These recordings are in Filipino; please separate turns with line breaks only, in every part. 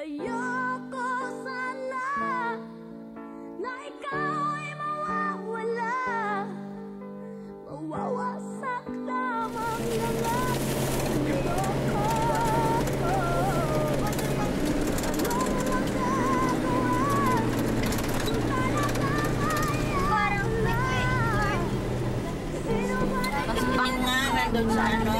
Ayoko sana na ikaw ay mawawala. Mawawasak lamang lahat Ayoko. Anong magagawa? Parang Sino man ang
Pagdating nga nandun sa ano,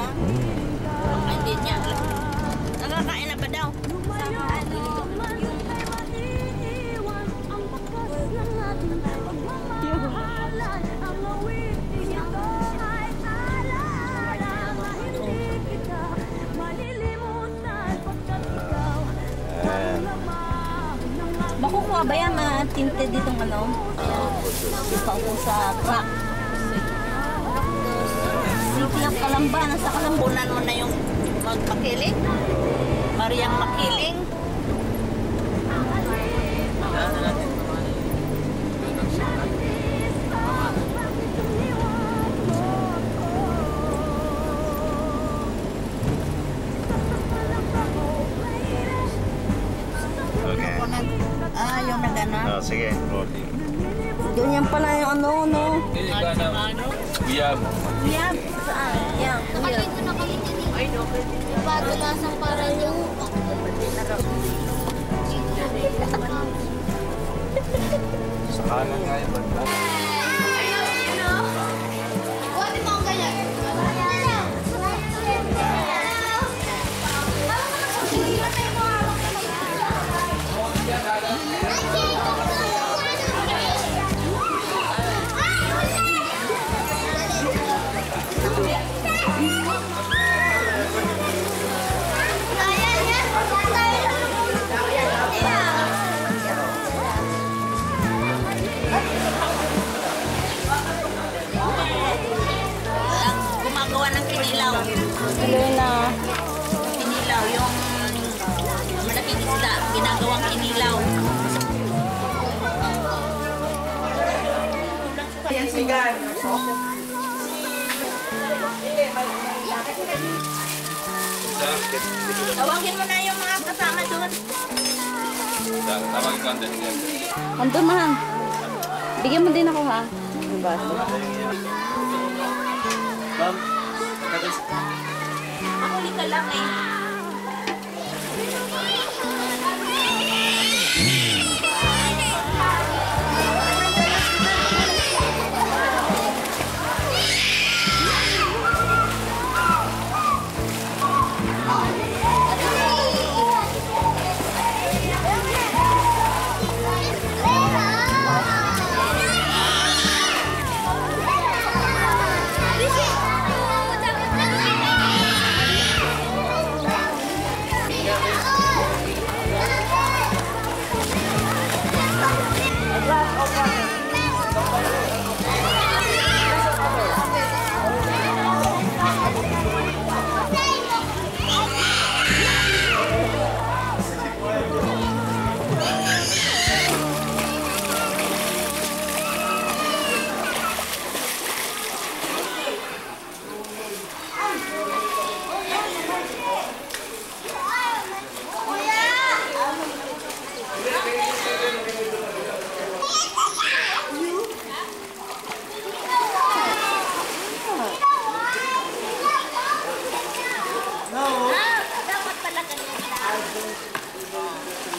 Makukuha ba yan na tinte ditong ano? Yung sa crack. Sige ang kalamba, nasa kalambunan mo na yung magpakiling. Mariang makiling.
Okay.
Ah, yung nagana.
Oh, sige, rolling.
Yun yan pala yung ano, no?
Biyab.
Yan, saan? Yan, yan.
Nakalito na kami din eh. Ay, no. Yung padalasang parang yung...
Sa kanan nga yung
Tuloy na.
Kinilaw, yung malaking isda, ginagawang kinilaw. Tawagin mo na yung mga kasama doon.
Tawagin ko ang dahilan.
Andun man. Bigyan mo din ako ha. Ang baso.
Ako ka lang eh. Obrigado.